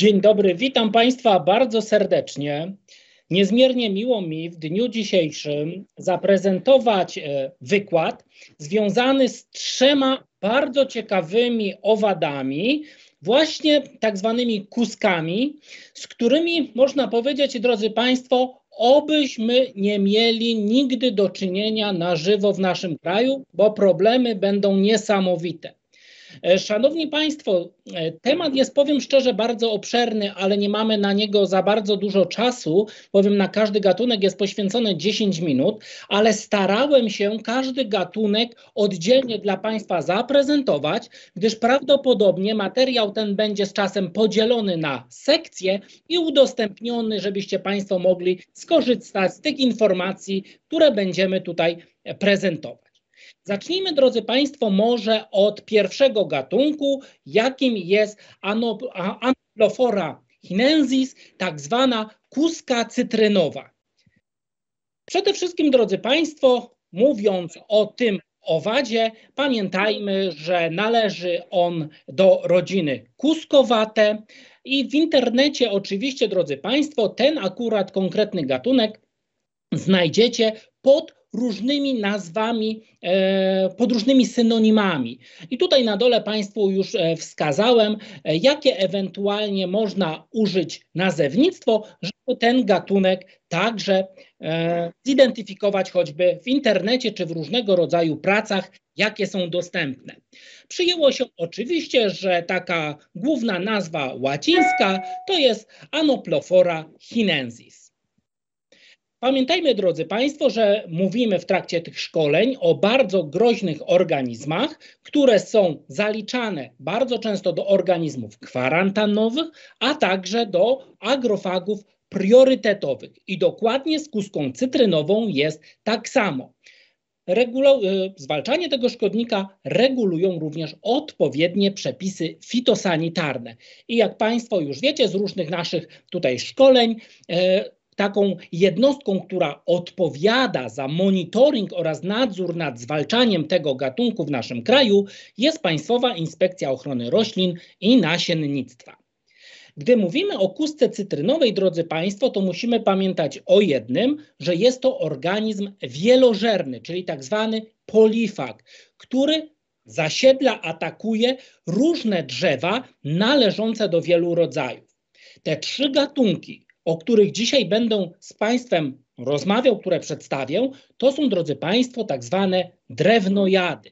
Dzień dobry, witam Państwa bardzo serdecznie. Niezmiernie miło mi w dniu dzisiejszym zaprezentować e, wykład związany z trzema bardzo ciekawymi owadami, właśnie tak zwanymi kuskami, z którymi można powiedzieć, drodzy Państwo, obyśmy nie mieli nigdy do czynienia na żywo w naszym kraju, bo problemy będą niesamowite. E, szanowni Państwo, e, temat jest, powiem szczerze, bardzo obszerny, ale nie mamy na niego za bardzo dużo czasu, bowiem na każdy gatunek jest poświęcone 10 minut, ale starałem się każdy gatunek oddzielnie dla Państwa zaprezentować, gdyż prawdopodobnie materiał ten będzie z czasem podzielony na sekcje i udostępniony, żebyście Państwo mogli skorzystać z tych informacji, które będziemy tutaj prezentować. Zacznijmy, drodzy Państwo, może od pierwszego gatunku, jakim jest Anoplophora chinensis, tak zwana kuska cytrynowa. Przede wszystkim, drodzy Państwo, mówiąc o tym owadzie, pamiętajmy, że należy on do rodziny kuskowate i w internecie oczywiście, drodzy Państwo, ten akurat konkretny gatunek znajdziecie pod różnymi nazwami, e, pod różnymi synonimami. I tutaj na dole Państwu już e, wskazałem, e, jakie ewentualnie można użyć nazewnictwo, żeby ten gatunek także zidentyfikować choćby w internecie czy w różnego rodzaju pracach, jakie są dostępne. Przyjęło się oczywiście, że taka główna nazwa łacińska to jest Anoplophora chinensis. Pamiętajmy, drodzy Państwo, że mówimy w trakcie tych szkoleń o bardzo groźnych organizmach, które są zaliczane bardzo często do organizmów kwarantannowych, a także do agrofagów priorytetowych. I dokładnie z kuską cytrynową jest tak samo. Y, zwalczanie tego szkodnika regulują również odpowiednie przepisy fitosanitarne. I jak Państwo już wiecie z różnych naszych tutaj szkoleń, y, taką jednostką, która odpowiada za monitoring oraz nadzór nad zwalczaniem tego gatunku w naszym kraju, jest Państwowa Inspekcja Ochrony Roślin i Nasiennictwa. Gdy mówimy o kustce cytrynowej, drodzy Państwo, to musimy pamiętać o jednym, że jest to organizm wielożerny, czyli tak zwany polifag, który zasiedla, atakuje różne drzewa należące do wielu rodzajów. Te trzy gatunki o których dzisiaj będę z Państwem rozmawiał, które przedstawię, to są, drodzy Państwo, tak zwane drewnojady.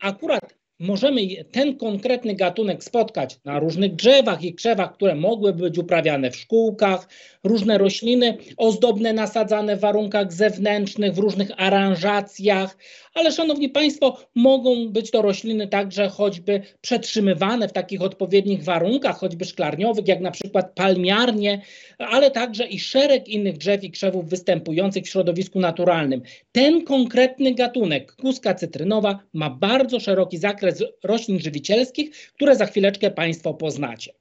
Akurat możemy ten konkretny gatunek spotkać na różnych drzewach i krzewach, które mogłyby być uprawiane w szkółkach, różne rośliny ozdobne nasadzane w warunkach zewnętrznych, w różnych aranżacjach, ale szanowni Państwo, mogą być to rośliny także choćby przetrzymywane w takich odpowiednich warunkach, choćby szklarniowych, jak na przykład palmiarnie, ale także i szereg innych drzew i krzewów występujących w środowisku naturalnym. Ten konkretny gatunek, kuska cytrynowa, ma bardzo szeroki zakres roślin żywicielskich, które za chwileczkę Państwo poznacie.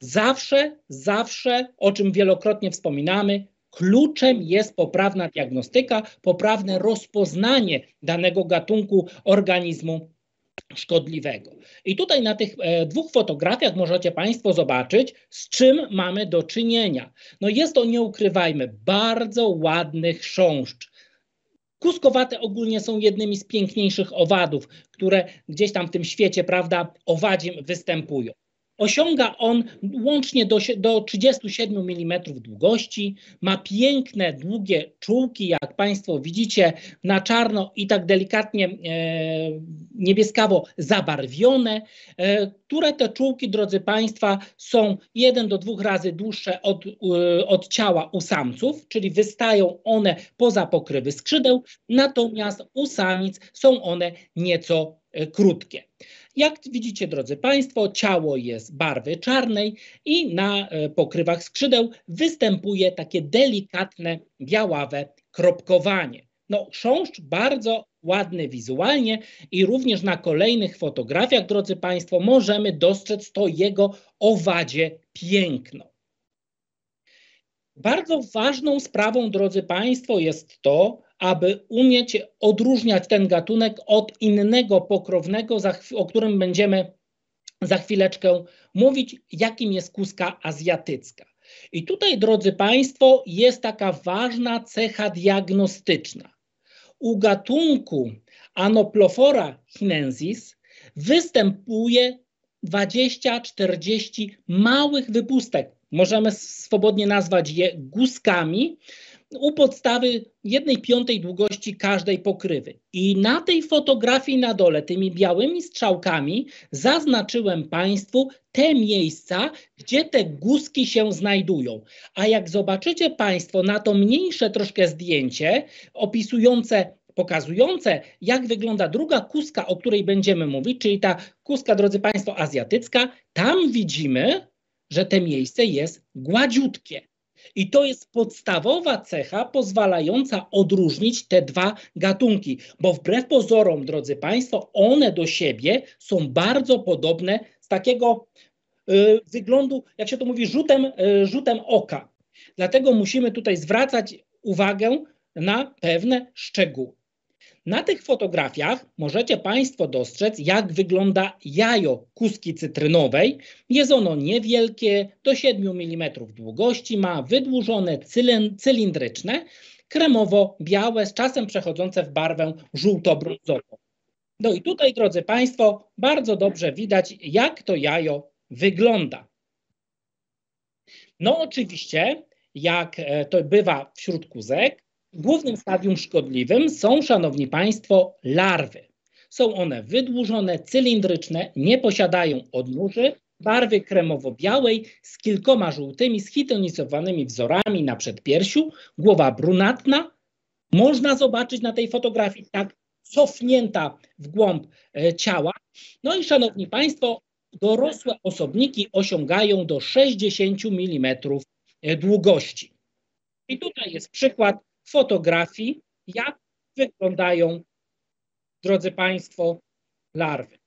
Zawsze, zawsze, o czym wielokrotnie wspominamy, kluczem jest poprawna diagnostyka, poprawne rozpoznanie danego gatunku organizmu szkodliwego. I tutaj na tych e, dwóch fotografiach możecie Państwo zobaczyć, z czym mamy do czynienia. No jest to, nie ukrywajmy, bardzo ładny chrząszcz. Kuskowate ogólnie są jednymi z piękniejszych owadów, które gdzieś tam w tym świecie, prawda, owadzim występują. Osiąga on łącznie do, do 37 mm długości, ma piękne, długie czułki, jak Państwo widzicie, na czarno i tak delikatnie e, niebieskawo zabarwione, e, które te czułki, drodzy Państwa, są jeden do dwóch razy dłuższe od, e, od ciała u samców, czyli wystają one poza pokrywy skrzydeł, natomiast u samic są one nieco e, krótkie. Jak widzicie, drodzy Państwo, ciało jest barwy czarnej i na e, pokrywach skrzydeł występuje takie delikatne, białawe kropkowanie. No, chrząszcz bardzo ładny wizualnie i również na kolejnych fotografiach, drodzy Państwo, możemy dostrzec to jego owadzie piękno. Bardzo ważną sprawą, drodzy Państwo, jest to, aby umieć odróżniać ten gatunek od innego pokrownego, o którym będziemy za chwileczkę mówić, jakim jest kuska azjatycka. I tutaj, drodzy Państwo, jest taka ważna cecha diagnostyczna. U gatunku Anoplofora chinensis występuje 20-40 małych wypustek. Możemy swobodnie nazwać je guskami, u podstawy jednej piątej długości każdej pokrywy. I na tej fotografii na dole, tymi białymi strzałkami, zaznaczyłem Państwu te miejsca, gdzie te guski się znajdują. A jak zobaczycie Państwo na to mniejsze troszkę zdjęcie, opisujące pokazujące, jak wygląda druga kuska, o której będziemy mówić, czyli ta kuska, drodzy Państwo, azjatycka, tam widzimy, że to miejsce jest gładziutkie. I to jest podstawowa cecha pozwalająca odróżnić te dwa gatunki, bo wbrew pozorom, drodzy Państwo, one do siebie są bardzo podobne z takiego y, wyglądu, jak się to mówi, rzutem, y, rzutem oka. Dlatego musimy tutaj zwracać uwagę na pewne szczegóły. Na tych fotografiach możecie Państwo dostrzec, jak wygląda jajo kuski cytrynowej. Jest ono niewielkie, do 7 mm długości, ma wydłużone cylindryczne, kremowo-białe, z czasem przechodzące w barwę żółto-brązową. No i tutaj, drodzy Państwo, bardzo dobrze widać, jak to jajo wygląda. No oczywiście, jak e, to bywa wśród kuzek, Głównym stadium szkodliwym są, szanowni państwo, larwy. Są one wydłużone, cylindryczne, nie posiadają odnóży, barwy kremowo-białej z kilkoma żółtymi, schitonizacowanymi wzorami na przedpiersiu, głowa brunatna. Można zobaczyć na tej fotografii tak cofnięta w głąb e, ciała. No i szanowni państwo, dorosłe osobniki osiągają do 60 mm e, długości. I tutaj jest przykład fotografii, jak wyglądają, drodzy Państwo, larwy.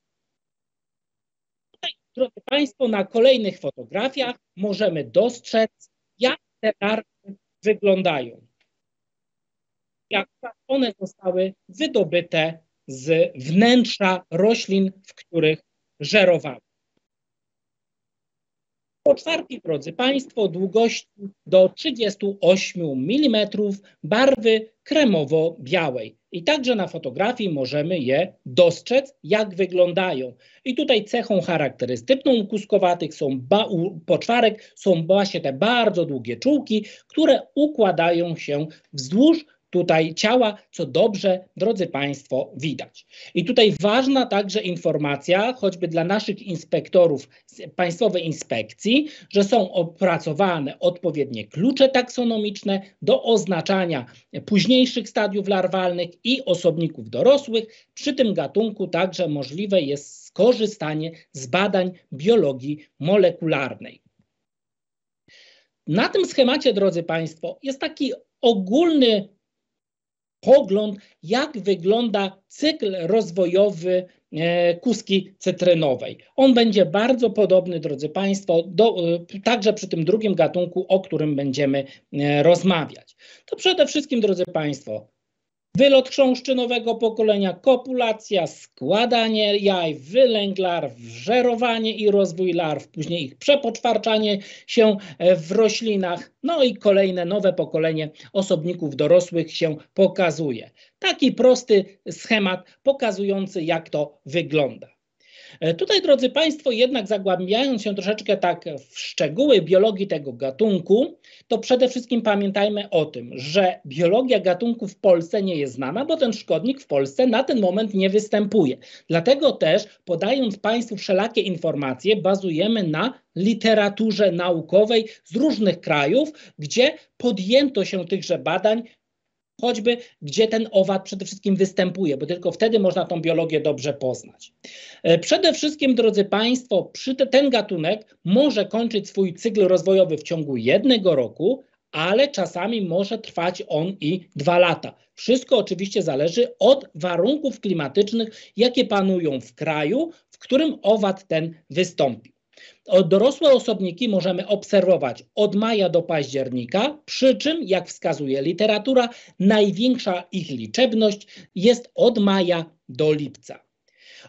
Tutaj, drodzy Państwo, na kolejnych fotografiach możemy dostrzec, jak te larwy wyglądają. Jak one zostały wydobyte z wnętrza roślin, w których żerowały. Poczwarki, drodzy Państwo, długości do 38 mm, barwy kremowo-białej. I także na fotografii możemy je dostrzec, jak wyglądają. I tutaj cechą charakterystyczną kuskowatych są u poczwarek są właśnie te bardzo długie czułki, które układają się wzdłuż tutaj ciała, co dobrze, drodzy Państwo, widać. I tutaj ważna także informacja, choćby dla naszych inspektorów Państwowej Inspekcji, że są opracowane odpowiednie klucze taksonomiczne do oznaczania późniejszych stadiów larwalnych i osobników dorosłych. Przy tym gatunku także możliwe jest skorzystanie z badań biologii molekularnej. Na tym schemacie, drodzy Państwo, jest taki ogólny pogląd, jak wygląda cykl rozwojowy e, kuski cytrynowej. On będzie bardzo podobny, drodzy Państwo, do, e, także przy tym drugim gatunku, o którym będziemy e, rozmawiać. To przede wszystkim, drodzy Państwo, Wylot chrząszczynowego pokolenia, kopulacja, składanie jaj, wylęk larw, żerowanie i rozwój larw, później ich przepoczwarczanie się w roślinach, no i kolejne nowe pokolenie osobników dorosłych się pokazuje. Taki prosty schemat pokazujący jak to wygląda. E, tutaj, drodzy Państwo, jednak zagłębiając się troszeczkę tak w szczegóły biologii tego gatunku, to przede wszystkim pamiętajmy o tym, że biologia gatunku w Polsce nie jest znana, bo ten szkodnik w Polsce na ten moment nie występuje. Dlatego też, podając Państwu wszelakie informacje, bazujemy na literaturze naukowej z różnych krajów, gdzie podjęto się tychże badań choćby gdzie ten owad przede wszystkim występuje, bo tylko wtedy można tą biologię dobrze poznać. E, przede wszystkim, drodzy Państwo, ten gatunek może kończyć swój cykl rozwojowy w ciągu jednego roku, ale czasami może trwać on i dwa lata. Wszystko oczywiście zależy od warunków klimatycznych, jakie panują w kraju, w którym owad ten wystąpi. Dorosłe osobniki możemy obserwować od maja do października, przy czym, jak wskazuje literatura, największa ich liczebność jest od maja do lipca.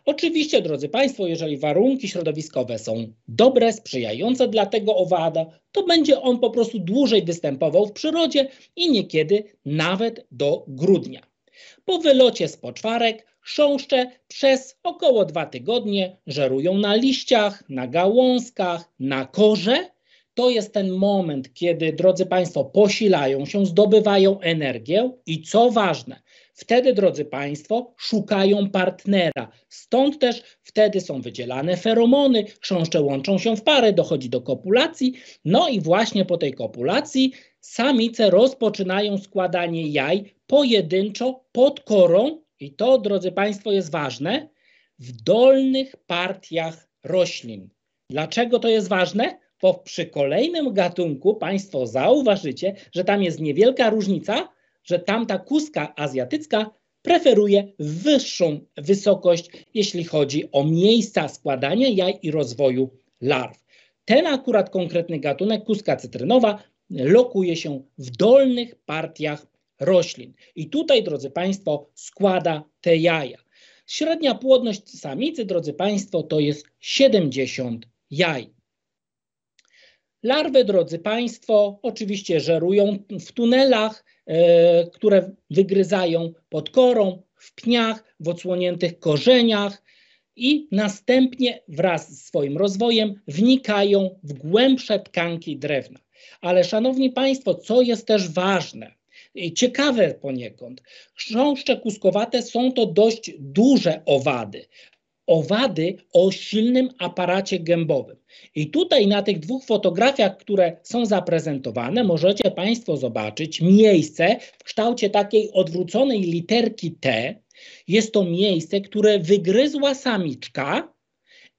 Oczywiście, drodzy Państwo, jeżeli warunki środowiskowe są dobre, sprzyjające dla tego owada, to będzie on po prostu dłużej występował w przyrodzie i niekiedy nawet do grudnia. Po wylocie z poczwarek chrząszcze przez około dwa tygodnie żerują na liściach, na gałązkach, na korze. To jest ten moment, kiedy, drodzy Państwo, posilają się, zdobywają energię i co ważne, Wtedy, drodzy Państwo, szukają partnera. Stąd też wtedy są wydzielane feromony, chrząszcze łączą się w pary, dochodzi do kopulacji. No i właśnie po tej kopulacji samice rozpoczynają składanie jaj pojedynczo pod korą i to, drodzy Państwo, jest ważne, w dolnych partiach roślin. Dlaczego to jest ważne? Bo przy kolejnym gatunku Państwo zauważycie, że tam jest niewielka różnica, że tamta kuska azjatycka preferuje wyższą wysokość, jeśli chodzi o miejsca składania jaj i rozwoju larw. Ten akurat konkretny gatunek, kuska cytrynowa, lokuje się w dolnych partiach roślin. I tutaj, drodzy Państwo, składa te jaja. Średnia płodność samicy, drodzy Państwo, to jest 70 jaj. Larwy, drodzy Państwo, oczywiście żerują w tunelach, e, które wygryzają pod korą, w pniach, w odsłoniętych korzeniach i następnie wraz z swoim rozwojem wnikają w głębsze tkanki drewna. Ale szanowni Państwo, co jest też ważne, ciekawe poniekąd, chrząszcze kuskowate są to dość duże owady owady o silnym aparacie gębowym. I tutaj na tych dwóch fotografiach, które są zaprezentowane, możecie Państwo zobaczyć miejsce w kształcie takiej odwróconej literki T. Jest to miejsce, które wygryzła samiczka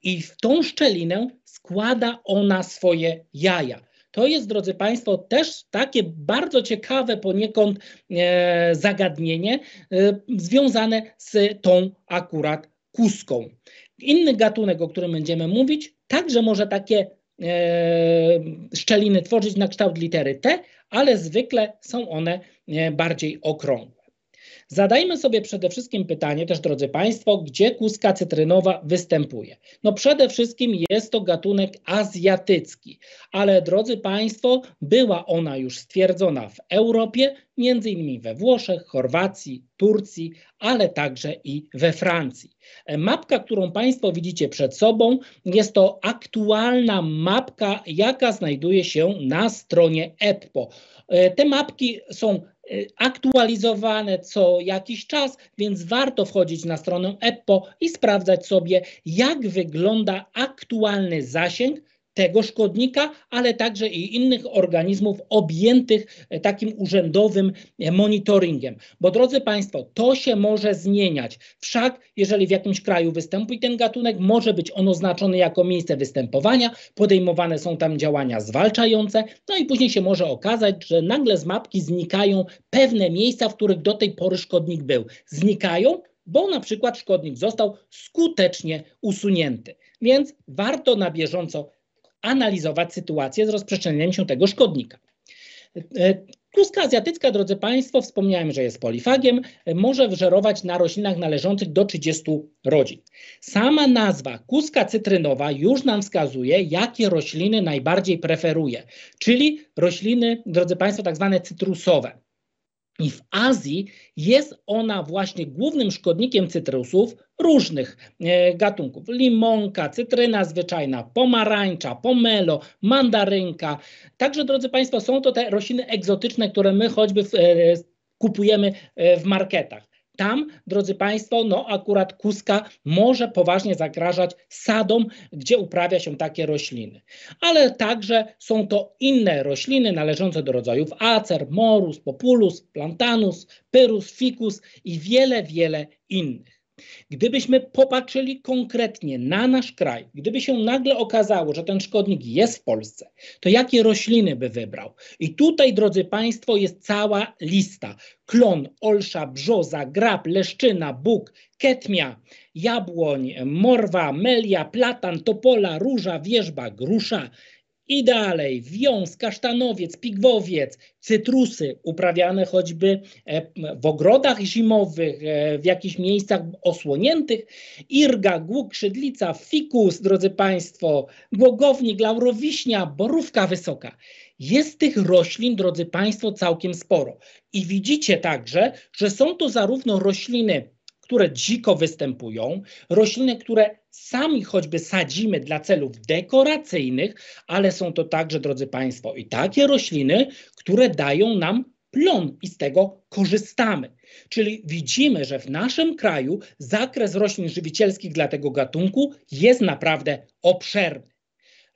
i w tą szczelinę składa ona swoje jaja. To jest, drodzy Państwo, też takie bardzo ciekawe poniekąd e, zagadnienie e, związane z tą akurat kuską. Inny gatunek, o którym będziemy mówić, także może takie e, szczeliny tworzyć na kształt litery T, ale zwykle są one bardziej okrągłe. Zadajmy sobie przede wszystkim pytanie też, drodzy Państwo, gdzie kuska cytrynowa występuje. No przede wszystkim jest to gatunek azjatycki, ale drodzy Państwo, była ona już stwierdzona w Europie, między innymi we Włoszech, Chorwacji, Turcji, ale także i we Francji. Mapka, którą Państwo widzicie przed sobą, jest to aktualna mapka, jaka znajduje się na stronie EPPO. Te mapki są aktualizowane co jakiś czas, więc warto wchodzić na stronę EPPO i sprawdzać sobie, jak wygląda aktualny zasięg tego szkodnika, ale także i innych organizmów objętych e, takim urzędowym e, monitoringiem. Bo drodzy Państwo, to się może zmieniać. Wszak, jeżeli w jakimś kraju występuje ten gatunek, może być on oznaczony jako miejsce występowania, podejmowane są tam działania zwalczające, no i później się może okazać, że nagle z mapki znikają pewne miejsca, w których do tej pory szkodnik był. Znikają, bo na przykład szkodnik został skutecznie usunięty. Więc warto na bieżąco analizować sytuację z rozprzestrzenianiem się tego szkodnika. Kluska azjatycka, drodzy Państwo, wspomniałem, że jest polifagiem, może wżerować na roślinach należących do 30 rodzin. Sama nazwa kuska cytrynowa już nam wskazuje, jakie rośliny najbardziej preferuje, czyli rośliny, drodzy Państwo, tak zwane cytrusowe. I w Azji jest ona właśnie głównym szkodnikiem cytrusów różnych e, gatunków. Limonka, cytryna zwyczajna, pomarańcza, pomelo, mandarynka. Także, drodzy Państwo, są to te rośliny egzotyczne, które my choćby w, e, kupujemy e, w marketach. Tam, drodzy Państwo, no akurat kuska może poważnie zagrażać sadom, gdzie uprawia się takie rośliny. Ale także są to inne rośliny należące do rodzajów acer, morus, populus, plantanus, pyrus, ficus i wiele, wiele innych. Gdybyśmy popatrzyli konkretnie na nasz kraj, gdyby się nagle okazało, że ten szkodnik jest w Polsce, to jakie rośliny by wybrał? I tutaj, drodzy Państwo, jest cała lista. Klon, olsza, brzoza, grab, leszczyna, bóg, ketmia, jabłoń, morwa, melia, platan, topola, róża, wierzba, grusza I dalej wiąz, kasztanowiec, pigwowiec, cytrusy uprawiane choćby e, w ogrodach zimowych, e, w jakichś miejscach osłoniętych, irga, głuk, szydlica, fikus, drodzy Państwo, głogownik, laurowiśnia, borówka wysoka. Jest tych roślin, drodzy Państwo, całkiem sporo. I widzicie także, że są to zarówno rośliny które dziko występują, rośliny, które sami choćby sadzimy dla celów dekoracyjnych, ale są to także, drodzy Państwo, i takie rośliny, które dają nam plon i z tego korzystamy. Czyli widzimy, że w naszym kraju zakres roślin żywicielskich dla tego gatunku jest naprawdę obszerny.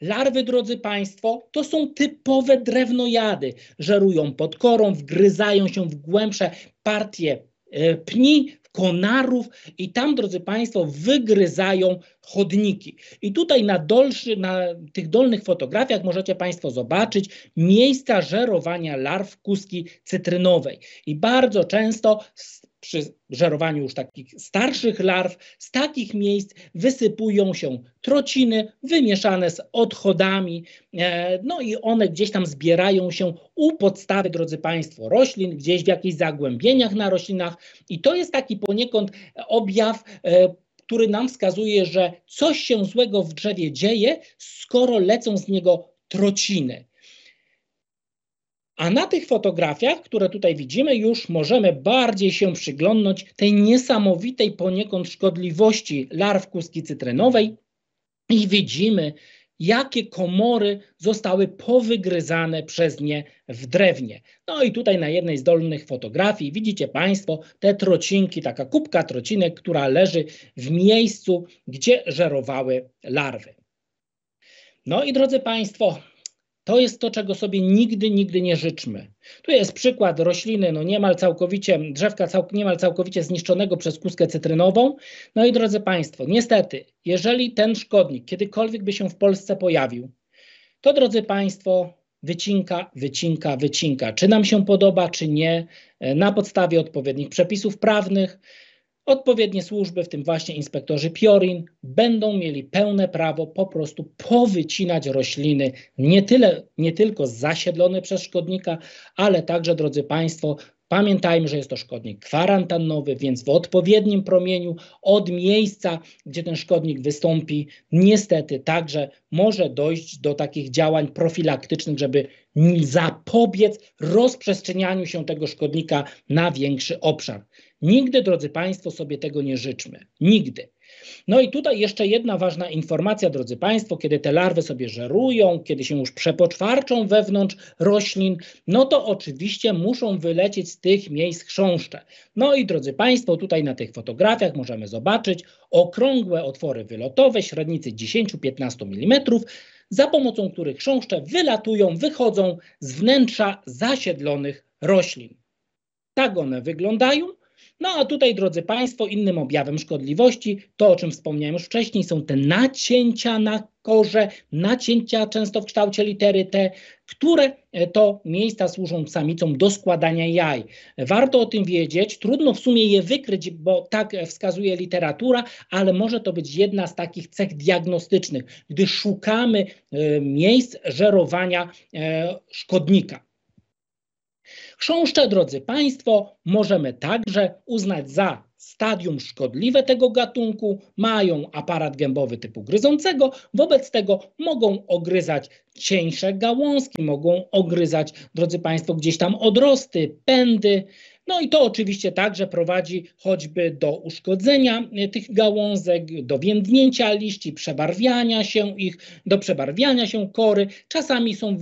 Larwy, drodzy Państwo, to są typowe drewnojady. Żerują pod korą, wgryzają się w głębsze partie pni, konarów i tam, drodzy Państwo, wygryzają chodniki. I tutaj na, dolszy, na tych dolnych fotografiach możecie Państwo zobaczyć miejsca żerowania larw kuski cytrynowej. I bardzo często przy żerowaniu już takich starszych larw, z takich miejsc wysypują się trociny wymieszane z odchodami, e, no i one gdzieś tam zbierają się u podstawy, drodzy Państwo, roślin, gdzieś w jakichś zagłębieniach na roślinach i to jest taki poniekąd objaw e, który nam wskazuje, że coś się złego w drzewie dzieje, skoro lecą z niego trociny. A na tych fotografiach, które tutaj widzimy, już możemy bardziej się przyglądnąć tej niesamowitej poniekąd szkodliwości larw kuski cytrynowej i widzimy, jakie komory zostały powygryzane przez nie w drewnie. No i tutaj na jednej z dolnych fotografii widzicie Państwo te trocinki, taka kubka trocinek, która leży w miejscu, gdzie żerowały larwy. No i drodzy Państwo, to jest to, czego sobie nigdy, nigdy nie życzmy. Tu jest przykład rośliny, no niemal całkowicie, drzewka niemal całkowicie zniszczonego przez kuskę cytrynową. No i drodzy Państwo, niestety, jeżeli ten szkodnik kiedykolwiek by się w Polsce pojawił, to drodzy Państwo, wycinka, wycinka, wycinka. Czy nam się podoba, czy nie, e, na podstawie odpowiednich przepisów prawnych, Odpowiednie służby, w tym właśnie inspektorzy Piorin, będą mieli pełne prawo po prostu powycinać rośliny nie, tyle, nie tylko zasiedlone przez szkodnika, ale także, drodzy Państwo, Pamiętajmy, że jest to szkodnik kwarantannowy, więc w odpowiednim promieniu od miejsca, gdzie ten szkodnik wystąpi, niestety także może dojść do takich działań profilaktycznych, żeby zapobiec rozprzestrzenianiu się tego szkodnika na większy obszar. Nigdy, drodzy Państwo, sobie tego nie życzmy. Nigdy. No i tutaj jeszcze jedna ważna informacja, drodzy Państwo, kiedy te larwy sobie żerują, kiedy się już przepoczwarczą wewnątrz roślin, no to oczywiście muszą wylecieć z tych miejsc chrząszcze. No i drodzy Państwo, tutaj na tych fotografiach możemy zobaczyć okrągłe otwory wylotowe średnicy 10-15 mm, za pomocą których chrząszcze wylatują, wychodzą z wnętrza zasiedlonych roślin. Tak one wyglądają. No a tutaj, drodzy Państwo, innym objawem szkodliwości, to o czym wspomniałem już wcześniej, są te nacięcia na korze, nacięcia często w kształcie litery T, które e, to miejsca służą samicom do składania jaj. Warto o tym wiedzieć, trudno w sumie je wykryć, bo tak wskazuje literatura, ale może to być jedna z takich cech diagnostycznych, gdy szukamy e, miejsc żerowania e, szkodnika. Chrząszcze, drodzy Państwo, możemy także uznać za stadium szkodliwe tego gatunku, mają aparat gębowy typu gryzącego, wobec tego mogą ogryzać cieńsze gałązki, mogą ogryzać, drodzy Państwo, gdzieś tam odrosty, pędy, no i to oczywiście także prowadzi choćby do uszkodzenia e, tych gałązek, do więdnięcia liści, przebarwiania się ich, do przebarwiania się kory. Czasami są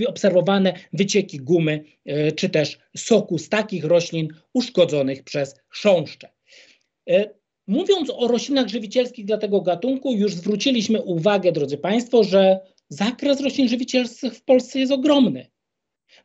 e, obserwowane wycieki gumy e, czy też soku z takich roślin uszkodzonych przez chrząszcze. Mówiąc o roślinach żywicielskich dla tego gatunku, już zwróciliśmy uwagę, drodzy Państwo, że zakres roślin żywicielskich w Polsce jest ogromny.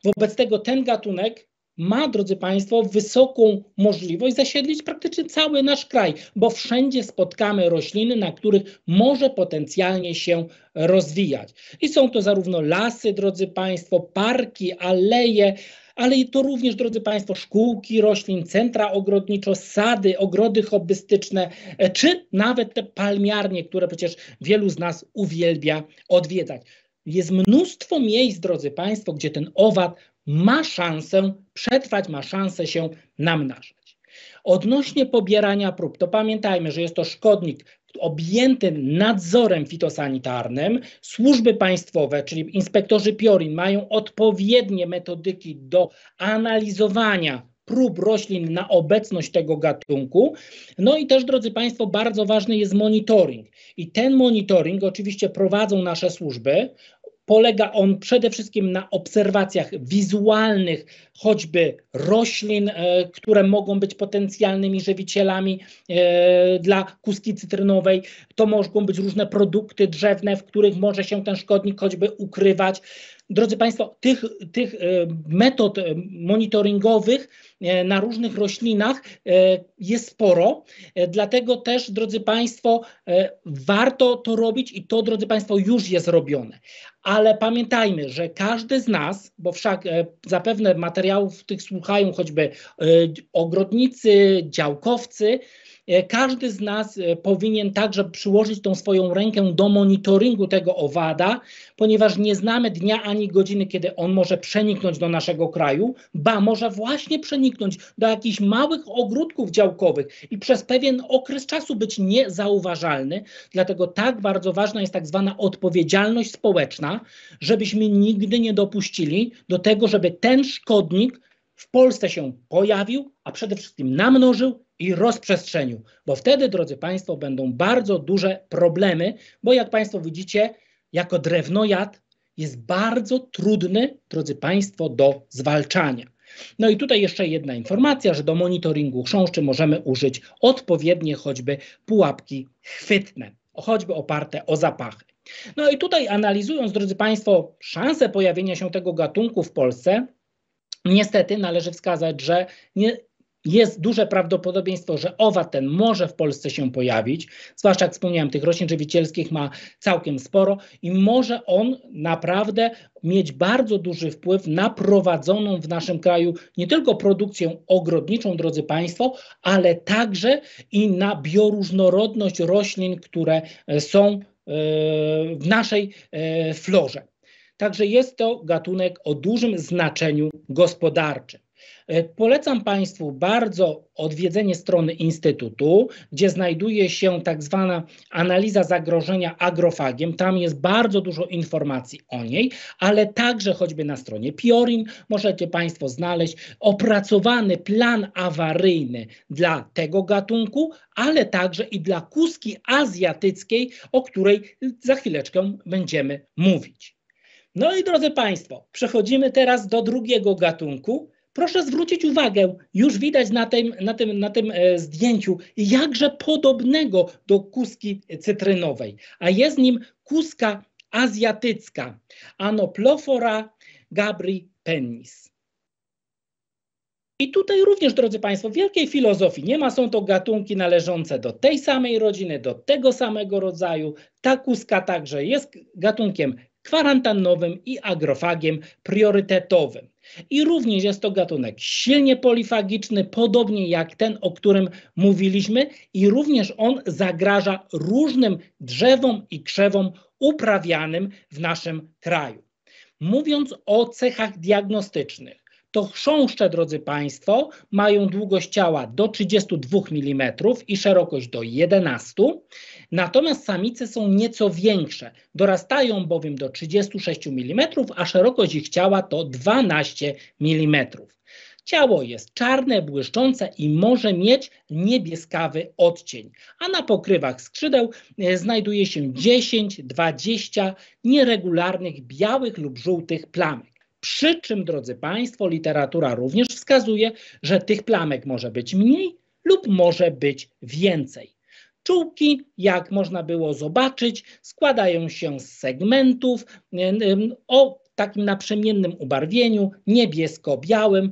Wobec tego ten gatunek ma, drodzy Państwo, wysoką możliwość zasiedlić praktycznie cały nasz kraj, bo wszędzie spotkamy rośliny, na których może potencjalnie się rozwijać. I są to zarówno lasy, drodzy Państwo, parki, aleje, ale to również, drodzy Państwo, szkółki roślin, centra ogrodniczo, sady, ogrody hobbystyczne, czy nawet te palmiarnie, które przecież wielu z nas uwielbia odwiedzać. jest mnóstwo miejsc, drodzy Państwo, gdzie ten owad ma szansę przetrwać, ma szansę się namnażać. Odnośnie pobierania prób, to pamiętajmy, że jest to szkodnik objęty nadzorem fitosanitarnym. Służby państwowe, czyli inspektorzy PIORIN, mają odpowiednie metodyki do analizowania prób roślin na obecność tego gatunku. No i też, drodzy Państwo, bardzo ważny jest monitoring. I ten monitoring oczywiście prowadzą nasze służby. Polega on przede wszystkim na obserwacjach wizualnych, choćby roślin, e, które mogą być potencjalnymi żywicielami e, dla kuski cytrynowej. To mogą być różne produkty drzewne, w których może się ten szkodnik choćby ukrywać. Drodzy Państwo, tych, tych e, metod monitoringowych na różnych roślinach jest sporo, dlatego też, drodzy Państwo, warto to robić i to, drodzy Państwo, już jest robione. Ale pamiętajmy, że każdy z nas, bo wszak zapewne materiałów tych słuchają choćby ogrodnicy, działkowcy, E, każdy z nas e, powinien także przyłożyć tą swoją rękę do monitoringu tego owada, ponieważ nie znamy dnia ani godziny, kiedy on może przeniknąć do naszego kraju, ba może właśnie przeniknąć do jakichś małych ogródków działkowych i przez pewien okres czasu być niezauważalny. Dlatego tak bardzo ważna jest tak zwana odpowiedzialność społeczna, żebyśmy nigdy nie dopuścili do tego, żeby ten szkodnik w Polsce się pojawił, a przede wszystkim namnożył i rozprzestrzenił, bo wtedy, drodzy Państwo, będą bardzo duże problemy, bo jak Państwo widzicie, jako drewnojad jest bardzo trudny, drodzy Państwo, do zwalczania. No i tutaj jeszcze jedna informacja, że do monitoringu chrząszczy możemy użyć odpowiednie choćby pułapki chwytne, choćby oparte o zapachy. No i tutaj analizując, drodzy Państwo, szanse pojawienia się tego gatunku w Polsce, niestety należy wskazać, że nie, jest duże prawdopodobieństwo, że owad ten może w Polsce się pojawić, zwłaszcza jak wspomniałem, tych roślin żywicielskich ma całkiem sporo i może on naprawdę mieć bardzo duży wpływ na prowadzoną w naszym kraju nie tylko produkcję ogrodniczą, drodzy Państwo, ale także i na bioróżnorodność roślin, które e, są e, w naszej e, florze. Także jest to gatunek o dużym znaczeniu gospodarczym. E, polecam Państwu bardzo odwiedzenie strony Instytutu, gdzie znajduje się tak zwana analiza zagrożenia agrofagiem. Tam jest bardzo dużo informacji o niej, ale także choćby na stronie Piorin możecie Państwo znaleźć opracowany plan awaryjny dla tego gatunku, ale także i dla kuski azjatyckiej, o której za chwileczkę będziemy mówić. No i drodzy Państwo, przechodzimy teraz do drugiego gatunku, Proszę zwrócić uwagę, już widać na tym, na tym, na tym e, zdjęciu, jakże podobnego do kuski cytrynowej, a jest nim kuska azjatycka, Anoplofora gabri pennis. I tutaj również, drodzy Państwo, wielkiej filozofii nie ma. Są to gatunki należące do tej samej rodziny, do tego samego rodzaju. Ta kuska także jest gatunkiem kwarantannowym i agrofagiem priorytetowym. I również jest to gatunek silnie polifagiczny, podobnie jak ten, o którym mówiliśmy, i również on zagraża różnym drzewom i krzewom uprawianym w naszym kraju. Mówiąc o cechach diagnostycznych, to chrząszcze, drodzy Państwo, mają długość ciała do 32 mm i szerokość do 11 Natomiast samice są nieco większe, dorastają bowiem do 36 mm, a szerokość ich ciała to 12 mm. Ciało jest czarne, błyszczące i może mieć niebieskawy odcień, a na pokrywach skrzydeł e, znajduje się 10-20 nieregularnych białych lub żółtych plamek. Przy czym, drodzy Państwo, literatura również wskazuje, że tych plamek może być mniej lub może być więcej. Czułki, jak można było zobaczyć, składają się z segmentów o takim naprzemiennym ubarwieniu, niebiesko-białym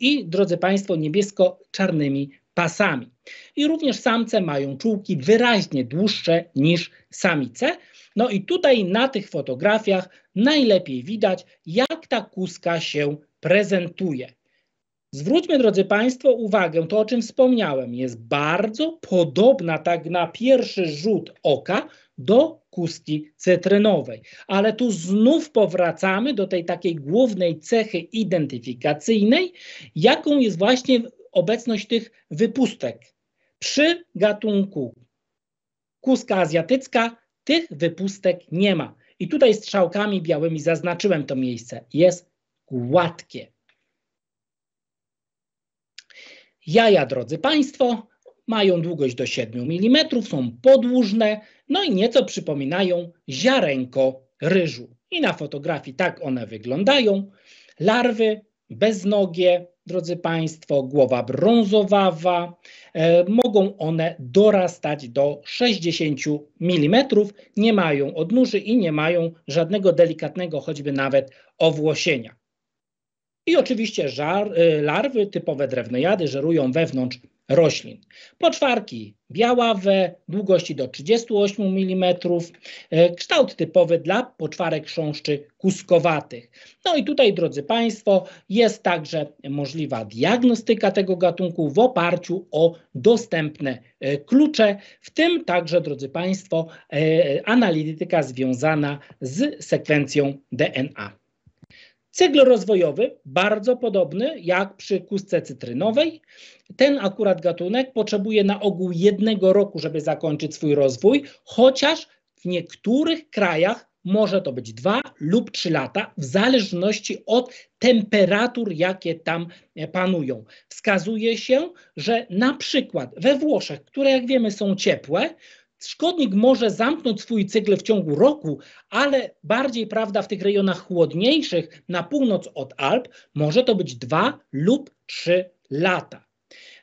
i, drodzy Państwo, niebiesko-czarnymi pasami. I również samce mają czułki wyraźnie dłuższe niż samice. No i tutaj na tych fotografiach najlepiej widać, jak ta kuska się prezentuje. Zwróćmy, drodzy Państwo, uwagę, to o czym wspomniałem, jest bardzo podobna tak na pierwszy rzut oka do kuski cytrynowej. Ale tu znów powracamy do tej takiej głównej cechy identyfikacyjnej, jaką jest właśnie obecność tych wypustek. Przy gatunku kuska azjatycka tych wypustek nie ma. I tutaj strzałkami białymi zaznaczyłem to miejsce. Jest gładkie. Jaja, drodzy Państwo, mają długość do 7 mm, są podłużne, no i nieco przypominają ziarenko ryżu. I na fotografii tak one wyglądają. Larwy beznogie, drodzy Państwo, głowa brązowawa. E, mogą one dorastać do 60 mm, nie mają odnóży i nie mają żadnego delikatnego, choćby nawet owłosienia. I oczywiście żar, e, larwy, typowe drewnojady, żerują wewnątrz roślin. Poczwarki białawe, długości do 38 mm, e, kształt typowy dla poczwarek chrząszczy kuskowatych. No i tutaj, drodzy Państwo, jest także możliwa diagnostyka tego gatunku w oparciu o dostępne e, klucze, w tym także, drodzy Państwo, e, analityka związana z sekwencją DNA. Cykl rozwojowy bardzo podobny jak przy kusce cytrynowej. Ten akurat gatunek potrzebuje na ogół jednego roku, żeby zakończyć swój rozwój, chociaż w niektórych krajach może to być dwa lub trzy lata, w zależności od temperatur, jakie tam panują. Wskazuje się, że na przykład we Włoszech, które jak wiemy są ciepłe, Szkodnik może zamknąć swój cykl w ciągu roku, ale bardziej prawda w tych rejonach chłodniejszych na północ od Alp może to być dwa lub trzy lata.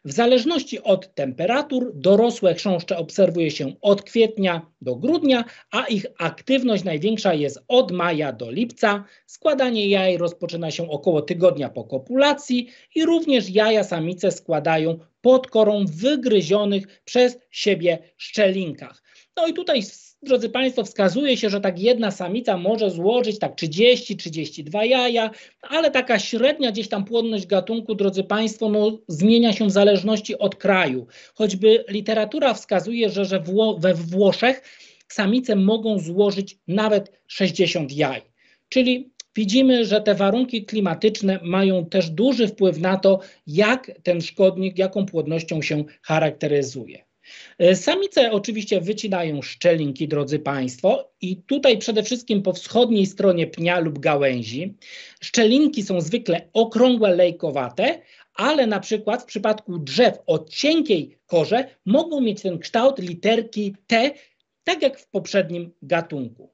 W zależności od temperatur dorosłe chrząszcze obserwuje się od kwietnia do grudnia, a ich aktywność największa jest od maja do lipca. Składanie jaj rozpoczyna się około tygodnia po kopulacji i również jaja samice składają pod korą wygryzionych przez siebie szczelinkach. No i tutaj drodzy Państwo, wskazuje się, że tak jedna samica może złożyć tak 30-32 jaja, ale taka średnia gdzieś tam płodność gatunku, drodzy Państwo, no, zmienia się w zależności od kraju. Choćby literatura wskazuje, że, że Wło we Włoszech samice mogą złożyć nawet 60 jaj. Czyli widzimy, że te warunki klimatyczne mają też duży wpływ na to, jak ten szkodnik, jaką płodnością się charakteryzuje. E, samice oczywiście wycinają szczelinki, drodzy Państwo, i tutaj przede wszystkim po wschodniej stronie pnia lub gałęzi. Szczelinki są zwykle okrągłe, lejkowate, ale na przykład w przypadku drzew o cienkiej korze mogą mieć ten kształt literki T, tak jak w poprzednim gatunku.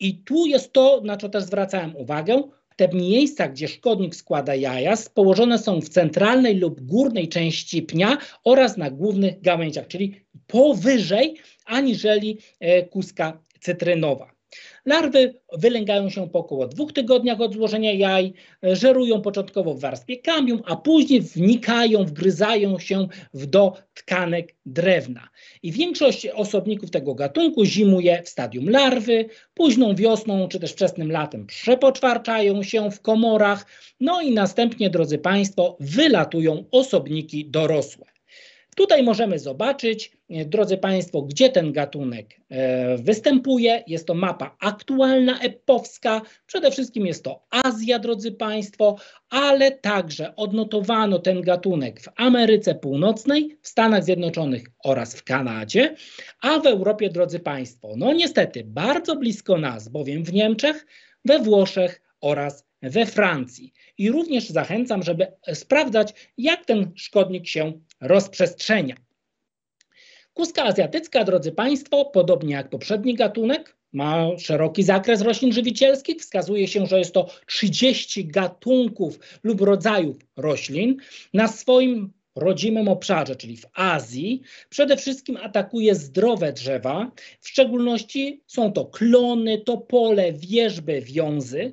I tu jest to, na co też zwracałem uwagę, te miejsca, gdzie szkodnik składa jaja, położone są w centralnej lub górnej części pnia oraz na głównych gałęziach, czyli powyżej aniżeli e, kuska cytrynowa. Larwy wylęgają się po około dwóch tygodniach od złożenia jaj, żerują początkowo w warstwie kambium, a później wnikają, wgryzają się w do tkanek drewna. I większość osobników tego gatunku zimuje w stadium larwy, późną wiosną czy też wczesnym latem przepoczwarczają się w komorach, no i następnie, drodzy Państwo, wylatują osobniki dorosłe. Tutaj możemy zobaczyć, e, drodzy Państwo, gdzie ten gatunek e, występuje. Jest to mapa aktualna, epowska. Przede wszystkim jest to Azja, drodzy Państwo, ale także odnotowano ten gatunek w Ameryce Północnej, w Stanach Zjednoczonych oraz w Kanadzie, a w Europie, drodzy Państwo, no niestety bardzo blisko nas, bowiem w Niemczech, we Włoszech oraz we Francji. I również zachęcam, żeby sprawdzać, jak ten szkodnik się rozprzestrzenia. Kuska azjatycka, drodzy Państwo, podobnie jak poprzedni gatunek, ma szeroki zakres roślin żywicielskich. Wskazuje się, że jest to 30 gatunków lub rodzajów roślin. Na swoim rodzimym obszarze, czyli w Azji, przede wszystkim atakuje zdrowe drzewa. W szczególności są to klony, topole, wierzby, wiązy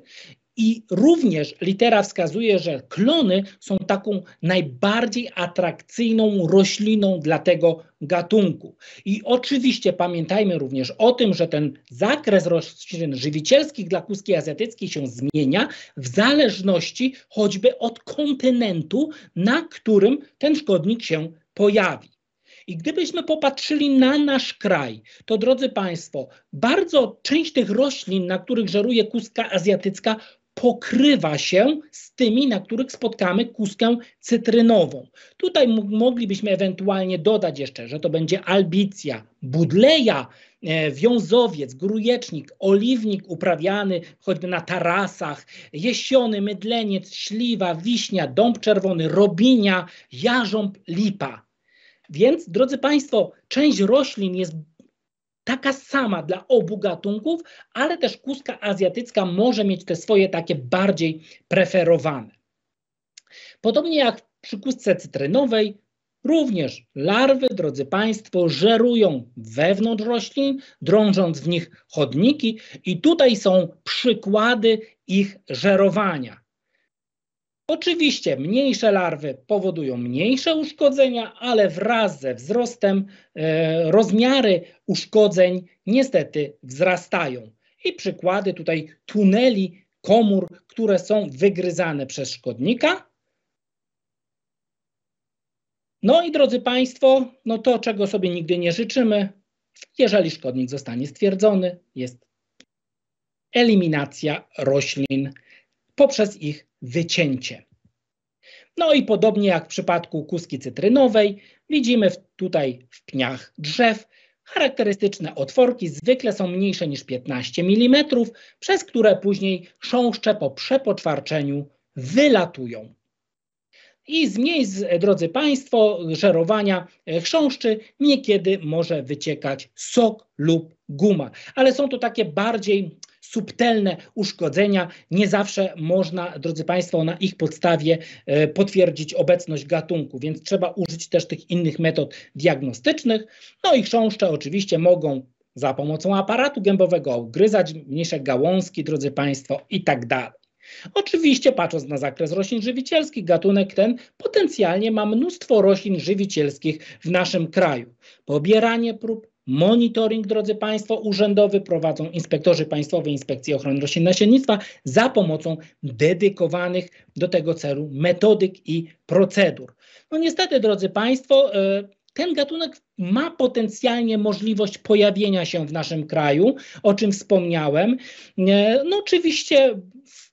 I również litera wskazuje, że klony są taką najbardziej atrakcyjną rośliną dla tego gatunku. I oczywiście pamiętajmy również o tym, że ten zakres roślin żywicielskich dla kuski azjatyckiej się zmienia w zależności choćby od kontynentu, na którym ten szkodnik się pojawi. I gdybyśmy popatrzyli na nasz kraj, to drodzy Państwo, bardzo część tych roślin, na których żeruje kuska azjatycka, pokrywa się z tymi, na których spotkamy kuskę cytrynową. Tutaj moglibyśmy ewentualnie dodać jeszcze, że to będzie albicja, budleja, e, wiązowiec, grujecznik, oliwnik uprawiany choćby na tarasach, jesiony, mydleniec, śliwa, wiśnia, dąb czerwony, robinia, jarząb, lipa. Więc, drodzy Państwo, część roślin jest taka sama dla obu gatunków, ale też kuska azjatycka może mieć te swoje takie bardziej preferowane. Podobnie jak przy kusce cytrynowej, również larwy, drodzy Państwo, żerują wewnątrz roślin, drążąc w nich chodniki i tutaj są przykłady ich żerowania. Oczywiście mniejsze larwy powodują mniejsze uszkodzenia, ale wraz ze wzrostem e, rozmiary uszkodzeń niestety wzrastają. I przykłady tutaj tuneli komór, które są wygryzane przez szkodnika. No i drodzy Państwo, no to czego sobie nigdy nie życzymy, jeżeli szkodnik zostanie stwierdzony, jest eliminacja roślin poprzez ich wycięcie. No i podobnie jak w przypadku kuski cytrynowej, widzimy tutaj w pniach drzew charakterystyczne otworki, zwykle są mniejsze niż 15 mm, przez które później chrząszcze po przepoczwarczeniu wylatują. I z miejsc, drodzy Państwo, żerowania chrząszczy niekiedy może wyciekać sok lub guma, ale są to takie bardziej subtelne uszkodzenia. Nie zawsze można, drodzy Państwo, na ich podstawie e, potwierdzić obecność gatunku, więc trzeba użyć też tych innych metod diagnostycznych. No i chrząszcze oczywiście mogą za pomocą aparatu gębowego ugryzać mniejsze gałązki, drodzy Państwo, i tak dalej. Oczywiście, patrząc na zakres roślin żywicielskich, gatunek ten potencjalnie ma mnóstwo roślin żywicielskich w naszym kraju. Pobieranie prób, Monitoring, drodzy Państwo, urzędowy prowadzą inspektorzy Państwowej Inspekcji Ochrony Roślin Nasiennictwa za pomocą dedykowanych do tego celu metodyk i procedur. No niestety, drodzy Państwo, e, ten gatunek ma potencjalnie możliwość pojawienia się w naszym kraju, o czym wspomniałem. E, no oczywiście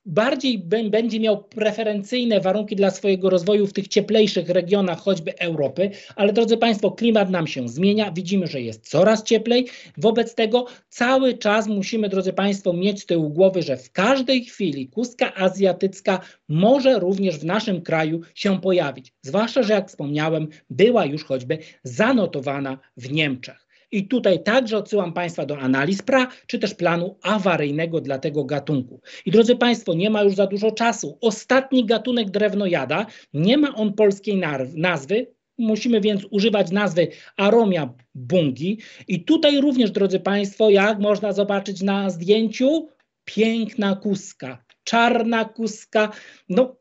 bardziej będzie miał preferencyjne warunki dla swojego rozwoju w tych cieplejszych regionach, choćby Europy, ale drodzy Państwo, klimat nam się zmienia, widzimy, że jest coraz cieplej. Wobec tego cały czas musimy, drodzy Państwo, mieć z tyłu głowy, że w każdej chwili kuska azjatycka może również w naszym kraju się pojawić. Zwłaszcza, że jak wspomniałem, była już choćby zanotowana w Niemczech. I tutaj także odsyłam Państwa do analiz pra, czy też planu awaryjnego dla tego gatunku. I drodzy Państwo, nie ma już za dużo czasu. Ostatni gatunek drewnojada, nie ma on polskiej nazwy, Musimy więc używać nazwy Aromia bungi. I tutaj również, drodzy Państwo, jak można zobaczyć na zdjęciu, piękna kuska, czarna kuska. No,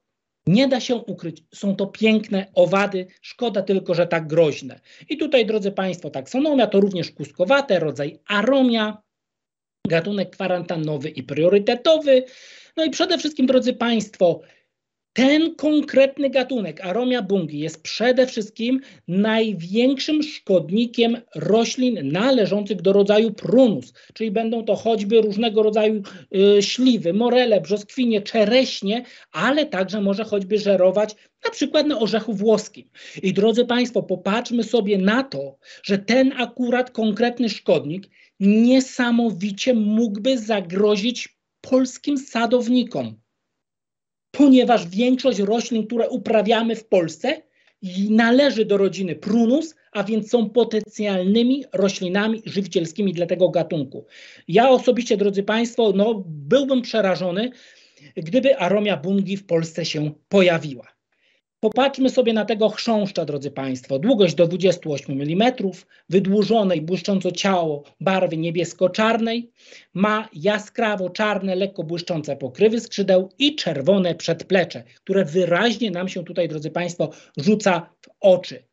nie da się ukryć, są to piękne owady, szkoda tylko, że tak groźne. I tutaj, drodzy Państwo, taksonomia to również kuskowate, rodzaj aromia, gatunek kwarantannowy i priorytetowy. No i przede wszystkim, drodzy Państwo, ten konkretny gatunek Aromia bungi jest przede wszystkim największym szkodnikiem roślin należących do rodzaju prunus, czyli będą to choćby różnego rodzaju y, śliwy, morele, brzoskwinie, czereśnie, ale także może choćby żerować na przykład na orzechu włoskim. I drodzy Państwo, popatrzmy sobie na to, że ten akurat konkretny szkodnik niesamowicie mógłby zagrozić polskim sadownikom ponieważ większość roślin, które uprawiamy w Polsce, należy do rodziny prunus, a więc są potencjalnymi roślinami żywicielskimi dla tego gatunku. Ja osobiście, drodzy Państwo, no, byłbym przerażony, gdyby aromia bungi w Polsce się pojawiła. Popatrzmy sobie na tego chrząszcza, drodzy Państwo. Długość do 28 mm, wydłużone i błyszcząco ciało barwy niebiesko-czarnej, ma jaskrawo-czarne, lekko błyszczące pokrywy skrzydeł i czerwone przedplecze, które wyraźnie nam się tutaj, drodzy Państwo, rzuca w oczy.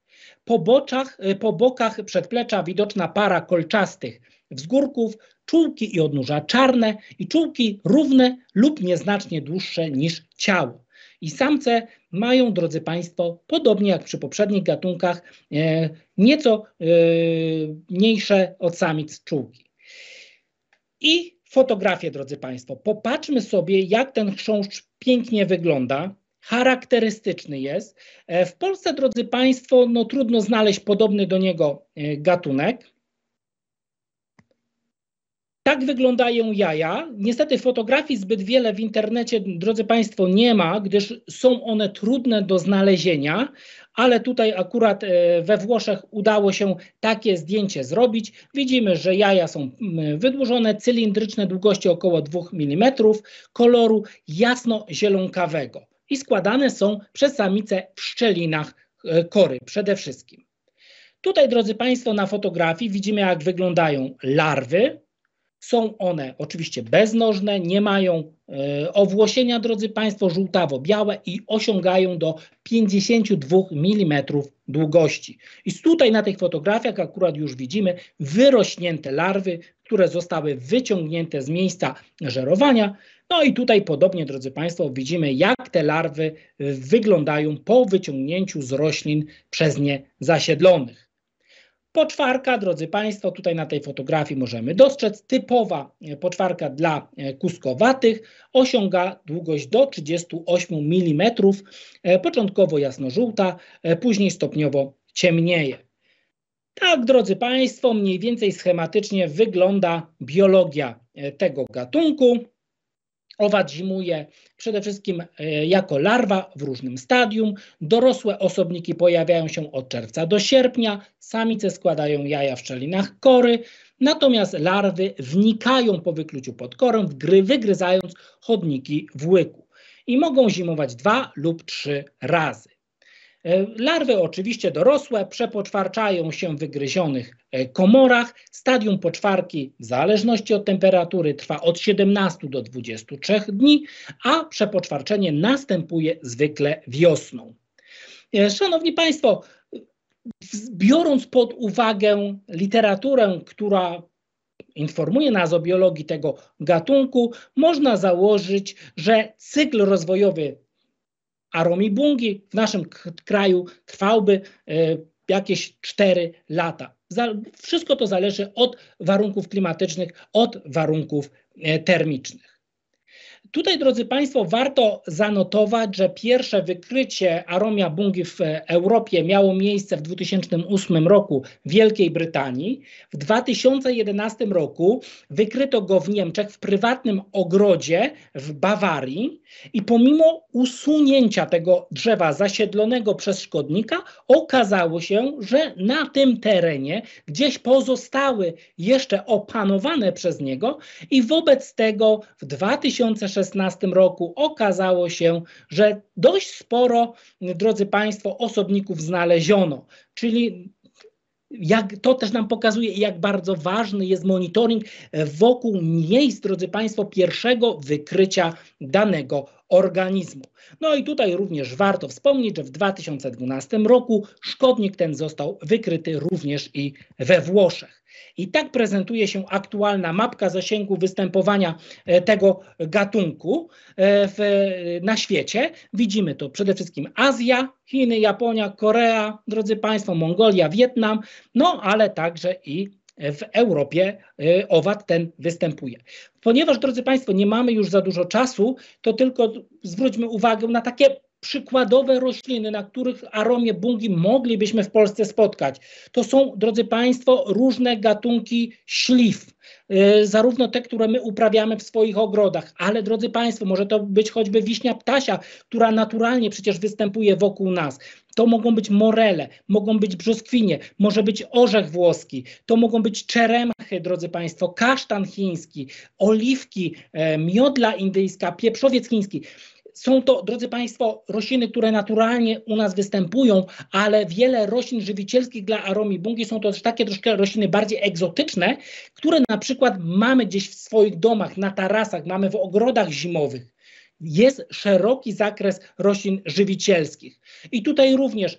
Po, boczach, po bokach przedplecza widoczna para kolczastych wzgórków, czułki i odnóża czarne i czułki równe lub nieznacznie dłuższe niż ciało. I samce mają, drodzy Państwo, podobnie jak przy poprzednich gatunkach, e, nieco e, mniejsze od samic czułki. I fotografie, drodzy Państwo. Popatrzmy sobie, jak ten chrząszcz pięknie wygląda. Charakterystyczny jest. E, w Polsce, drodzy Państwo, no trudno znaleźć podobny do niego gatunek. Tak wyglądają jaja. Niestety fotografii zbyt wiele w internecie, drodzy Państwo, nie ma, gdyż są one trudne do znalezienia, ale tutaj akurat e, we Włoszech udało się takie zdjęcie zrobić. Widzimy, że jaja są wydłużone, cylindryczne, długości około 2 mm, koloru jasno-zielonkawego i składane są przez samice w szczelinach e, kory przede wszystkim. Tutaj, drodzy Państwo, na fotografii widzimy, jak wyglądają larwy, są one oczywiście beznożne, nie mają e, owłosienia, drodzy Państwo, żółtawo-białe i osiągają do 52 mm długości. I tutaj na tych fotografiach akurat już widzimy wyrośnięte larwy, które zostały wyciągnięte z miejsca żerowania. No i tutaj podobnie, drodzy Państwo, widzimy jak te larwy wyglądają po wyciągnięciu z roślin przez nie zasiedlonych. Poczwarka, drodzy Państwo, tutaj na tej fotografii możemy dostrzec, typowa e, poczwarka dla e, kuskowatych osiąga długość do 38 mm, e, początkowo jasno-żółta, później stopniowo ciemnieje. Tak, drodzy Państwo, mniej więcej schematycznie wygląda biologia tego gatunku. Owad zimuje przede wszystkim e, jako larwa w różnym stadium. Dorosłe osobniki pojawiają się od czerwca do sierpnia. Samice składają jaja w szczelinach kory, natomiast larwy wnikają po wykluciu pod korę, wygryzając chodniki w łyku. I mogą zimować dwa lub trzy razy. E, larwy oczywiście dorosłe przepoczwarczają się w wygryzionych e, komorach. Stadium poczwarki w zależności od temperatury trwa od 17 do 23 dni, a przepoczwarczenie następuje zwykle wiosną. E, szanowni Państwo, biorąc pod uwagę literaturę, która informuje nas o biologii tego gatunku, można założyć, że cykl rozwojowy aromibungi w naszym kraju trwałby e, jakieś 4 lata. Wszystko to zależy od warunków klimatycznych, od warunków e, termicznych. Tutaj, drodzy Państwo, warto zanotować, że pierwsze wykrycie Aromia bungi w Europie miało miejsce w 2008 roku w Wielkiej Brytanii. W 2011 roku wykryto go w Niemczech w prywatnym ogrodzie w Bawarii i pomimo usunięcia tego drzewa zasiedlonego przez szkodnika, okazało się, że na tym terenie gdzieś pozostały jeszcze opanowane przez niego i wobec tego w 2016 2016 roku okazało się, że dość sporo, drodzy Państwo, osobników znaleziono, czyli jak, to też nam pokazuje, jak bardzo ważny jest monitoring wokół miejsc, drodzy Państwo, pierwszego wykrycia danego organizmu. No i tutaj również warto wspomnieć, że w 2012 roku szkodnik ten został wykryty również i we Włoszech. I tak prezentuje się aktualna mapka zasięgu występowania e, tego gatunku e, w, na świecie. Widzimy to przede wszystkim Azja, Chiny, Japonia, Korea, drodzy Państwo, Mongolia, Wietnam, no ale także i w Europie e, owad ten występuje. Ponieważ, drodzy Państwo, nie mamy już za dużo czasu, to tylko zwróćmy uwagę na takie przykładowe rośliny, na których aromie bungi moglibyśmy w Polsce spotkać. To są, drodzy Państwo, różne gatunki śliw, yy, zarówno te, które my uprawiamy w swoich ogrodach, ale drodzy Państwo, może to być choćby wiśnia ptasia, która naturalnie przecież występuje wokół nas. To mogą być morele, mogą być brzoskwinie, może być orzech włoski, to mogą być czeremchy, drodzy Państwo, kasztan chiński, oliwki, e, miodla indyjska, pieprzowiec chiński są to, drodzy Państwo, rośliny, które naturalnie u nas występują, ale wiele roślin żywicielskich dla aromibungi są to też takie troszkę rośliny bardziej egzotyczne, które na przykład mamy gdzieś w swoich domach, na tarasach, mamy w ogrodach zimowych. Jest szeroki zakres roślin żywicielskich. I tutaj również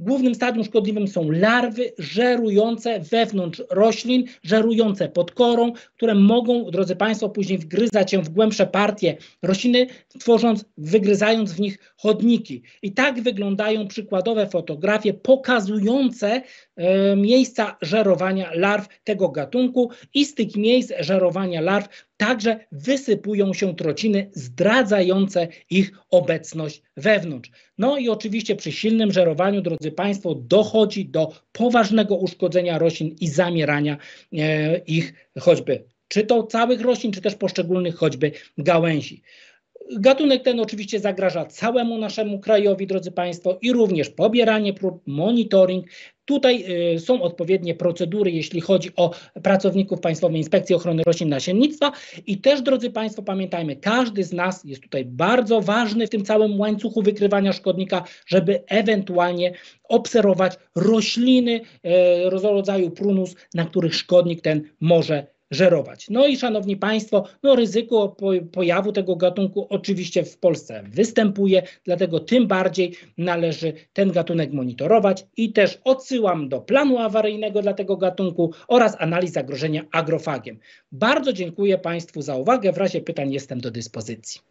Głównym stadium szkodliwym są larwy żerujące wewnątrz roślin, żerujące pod korą, które mogą, drodzy Państwo, później wgryzać się w głębsze partie rośliny, tworząc, wygryzając w nich chodniki. I tak wyglądają przykładowe fotografie pokazujące miejsca żerowania larw tego gatunku i z tych miejsc żerowania larw także wysypują się trociny zdradzające ich obecność wewnątrz. No i oczywiście przy silnym żerowaniu, drodzy Państwo, dochodzi do poważnego uszkodzenia roślin i zamierania e, ich choćby czy to całych roślin, czy też poszczególnych choćby gałęzi. Gatunek ten oczywiście zagraża całemu naszemu krajowi, drodzy Państwo, i również pobieranie prób, monitoring. Tutaj y, są odpowiednie procedury, jeśli chodzi o pracowników Państwowej Inspekcji Ochrony Roślin i Nasiennictwa. I też, drodzy Państwo, pamiętajmy, każdy z nas jest tutaj bardzo ważny w tym całym łańcuchu wykrywania szkodnika, żeby ewentualnie obserwować rośliny y, rodzaju prunus, na których szkodnik ten może żerować. No i szanowni Państwo, no ryzyko pojawu tego gatunku oczywiście w Polsce występuje, dlatego tym bardziej należy ten gatunek monitorować i też odsyłam do planu awaryjnego dla tego gatunku oraz analiz zagrożenia agrofagiem. Bardzo dziękuję Państwu za uwagę. W razie pytań jestem do dyspozycji.